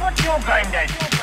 what's your game then? Yeah,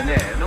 真的